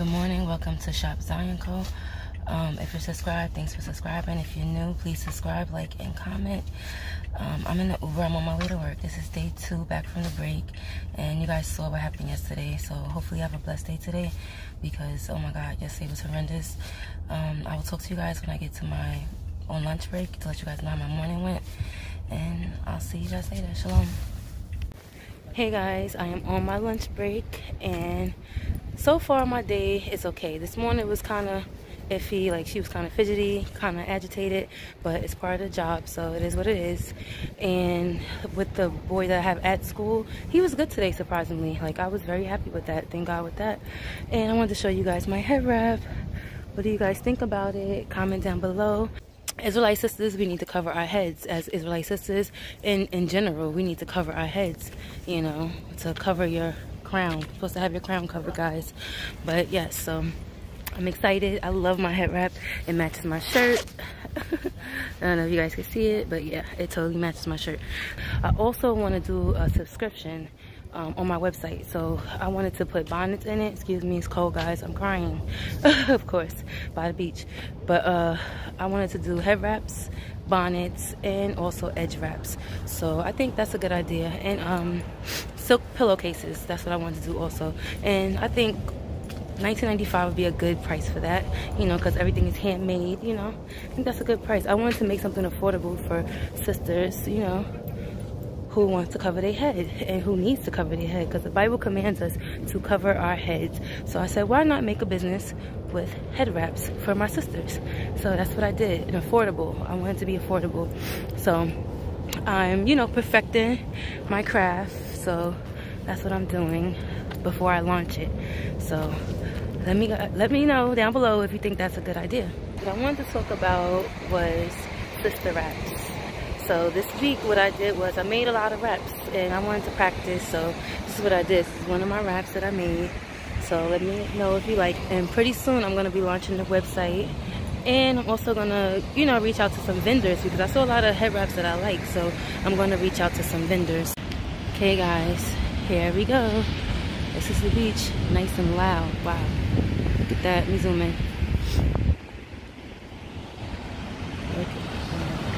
Good morning. Welcome to Shop Zion Co. Um, if you're subscribed, thanks for subscribing. If you're new, please subscribe, like, and comment. Um, I'm in the Uber. I'm on my way to work. This is day two back from the break. And you guys saw what happened yesterday. So hopefully you have a blessed day today because, oh my God, yesterday was horrendous. Um, I will talk to you guys when I get to my on lunch break to let you guys know how my morning went. And I'll see you guys later. Shalom. Hey guys, I am on my lunch break and so far my day is okay. This morning was kind of iffy, like she was kind of fidgety, kind of agitated, but it's part of the job, so it is what it is. And with the boy that I have at school, he was good today, surprisingly. Like I was very happy with that, thank God with that. And I wanted to show you guys my head wrap. What do you guys think about it? Comment down below. Israelite sisters, we need to cover our heads as Israelite sisters. In in general, we need to cover our heads, you know, to cover your crown. You're supposed to have your crown covered, guys. But yes, so I'm excited. I love my head wrap. It matches my shirt. I don't know if you guys can see it, but yeah, it totally matches my shirt. I also want to do a subscription um, on my website. So I wanted to put bonnets in it. Excuse me, it's cold, guys. I'm crying, of course, by the beach. But uh, I wanted to do head wraps, bonnets, and also edge wraps. So I think that's a good idea. And um, silk pillowcases. That's what I wanted to do also. And I think 1995 would be a good price for that, you know, because everything is handmade, you know. I think that's a good price. I wanted to make something affordable for sisters, you know, who wants to cover their head and who needs to cover their head because the Bible commands us to cover our heads. So I said, why not make a business with head wraps for my sisters? So that's what I did, and affordable. I wanted to be affordable. So I'm, you know, perfecting my craft so that's what I'm doing before I launch it. So let me let me know down below if you think that's a good idea. What I wanted to talk about was sister wraps. So this week what I did was I made a lot of wraps and I wanted to practice. So this is what I did. This is one of my wraps that I made. So let me know if you like. And pretty soon I'm gonna be launching the website. And I'm also gonna, you know, reach out to some vendors because I saw a lot of head wraps that I like. So I'm gonna reach out to some vendors. Okay guys, here we go. This is the beach, nice and loud. Wow, look at that, let me zoom in. Look,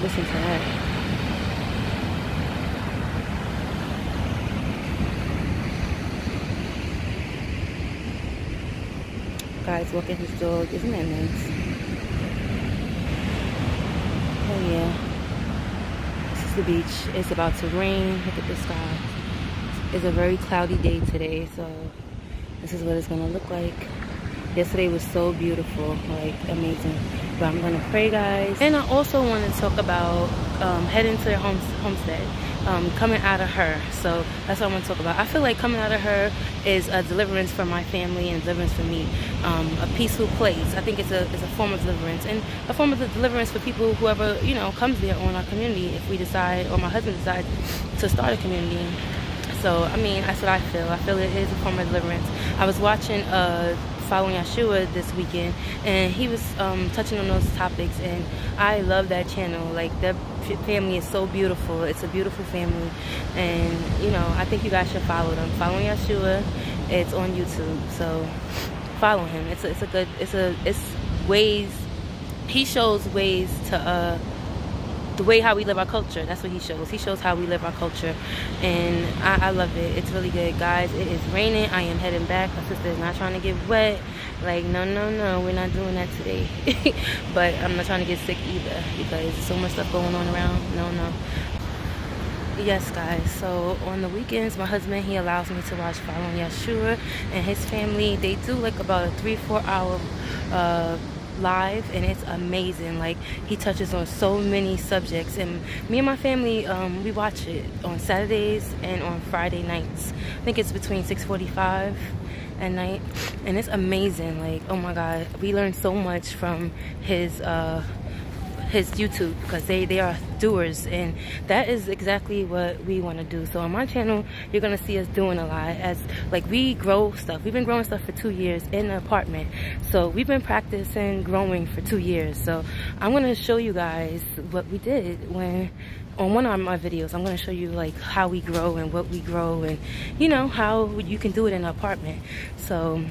listen to that. Guys walking his dog, isn't that nice? Oh yeah the beach. It's about to rain. Look at the sky. It's a very cloudy day today, so this is what it's gonna look like. Yesterday was so beautiful, like amazing. But I'm gonna pray, guys. And I also want to talk about um, heading to the home, homestead um, coming out of her. So that's what I want to talk about. I feel like coming out of her is a deliverance for my family and deliverance for me. Um, a peaceful place. I think it's a, it's a form of deliverance and a form of deliverance for people, whoever, you know, comes there on our community if we decide, or my husband decides to start a community. So, I mean, that's what I feel. I feel it is a form of deliverance. I was watching uh, following Yeshua this weekend, and he was um, touching on those topics, and I love that channel. Like that family is so beautiful. It's a beautiful family, and you know I think you guys should follow them. Following Yeshua, it's on YouTube, so follow him. It's a, it's a good it's a it's ways he shows ways to uh the way how we live our culture. That's what he shows. He shows how we live our culture, and I, I, love it. It's really good, guys. It is raining. I am heading back. My sister is not trying to get wet. Like, no, no, no, we're not doing that today. but I'm not trying to get sick either because so much stuff going on around. No, no. Yes, guys. So on the weekends, my husband he allows me to watch Following Yeshua and his family. They do like about a three, four hour. Uh, live and it's amazing. Like he touches on so many subjects and me and my family um, we watch it on Saturdays and on Friday nights. I think it's between 6:45 at night and it's amazing. Like oh my god we learned so much from his uh, his YouTube because they, they are doers and that is exactly what we want to do. So on my channel, you're going to see us doing a lot as like we grow stuff. We've been growing stuff for two years in the apartment. So we've been practicing growing for two years. So I'm going to show you guys what we did when on one of my videos i'm going to show you like how we grow and what we grow and you know how you can do it in an apartment so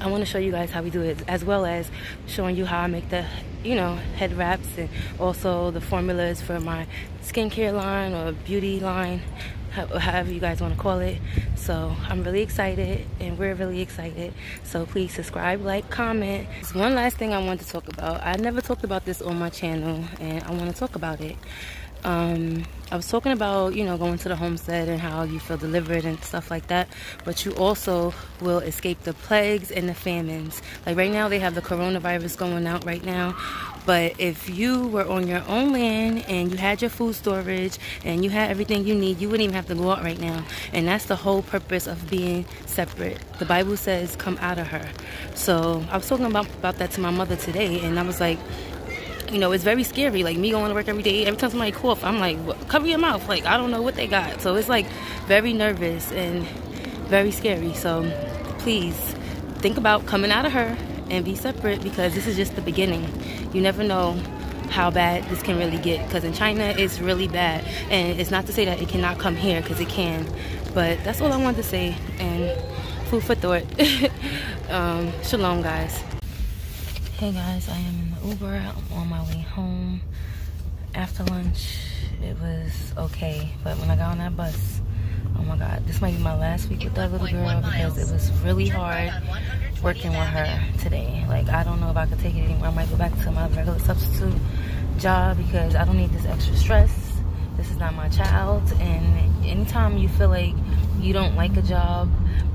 I want to show you guys how we do it as well as showing you how I make the you know head wraps and also the formulas for my skincare line or beauty line however you guys want to call it. So i'm really excited and we're really excited. So please subscribe like comment. One last thing i want to talk about. I never talked about this on my channel and i want to talk about it um, I was talking about, you know, going to the homestead and how you feel delivered and stuff like that. But you also will escape the plagues and the famines. Like right now, they have the coronavirus going out right now. But if you were on your own land and you had your food storage and you had everything you need, you wouldn't even have to go out right now. And that's the whole purpose of being separate. The Bible says, come out of her. So I was talking about, about that to my mother today. And I was like, you know, it's very scary. Like me going to work every day, every time somebody cough, I'm like, cover your mouth. Like I don't know what they got. So it's like very nervous and very scary. So please think about coming out of her and be separate because this is just the beginning. You never know how bad this can really get because in China it's really bad. And it's not to say that it cannot come here because it can. But that's all I wanted to say. And food for thought. um, shalom, guys. Hey guys, I am in the Uber. I'm on my way home. After lunch, it was okay. But when I got on that bus, oh my god, this might be my last week with that little girl because it was really hard working with her today. Like, I don't know if I could take it anymore. I might go back to my regular substitute job because I don't need this extra stress. This is not my child. And anytime you feel like you don't like a job,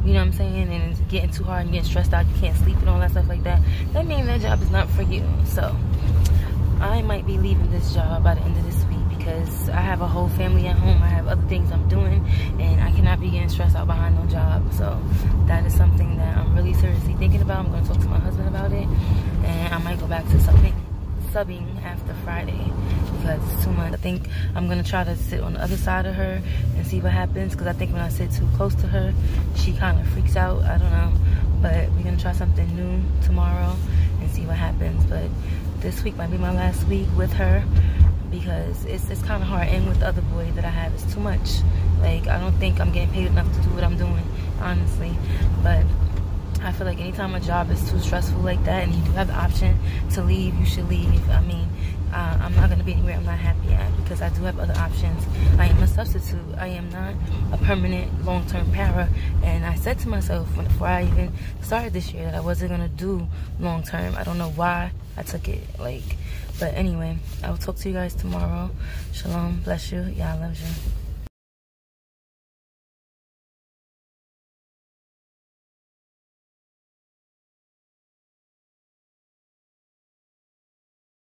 you know what I'm saying, and it's getting too hard and getting stressed out, you can't sleep and all that stuff like that, that means that job is not for you. So I might be leaving this job by the end of this week because I have a whole family at home. I have other things I'm doing and I cannot be getting stressed out behind no job. So that is something that I'm really seriously thinking about. I'm going to talk to my husband about it and I might go back to something subbing after Friday because it's too much. I think I'm gonna try to sit on the other side of her and see what happens because I think when I sit too close to her, she kind of freaks out. I don't know. But we're gonna try something new tomorrow and see what happens. But this week might be my last week with her because it's, it's kind of hard. And with the other boy that I have, it's too much. Like, I don't think I'm getting paid enough to do what I'm doing, honestly. But I feel like anytime a job is too stressful like that and you do have the option to leave, you should leave. I mean, uh, I'm not going to be anywhere I'm not happy at because I do have other options. I am a substitute. I am not a permanent long-term para. And I said to myself before I even started this year that I wasn't going to do long-term. I don't know why I took it. Like, but anyway, I will talk to you guys tomorrow. Shalom. Bless you. I love you.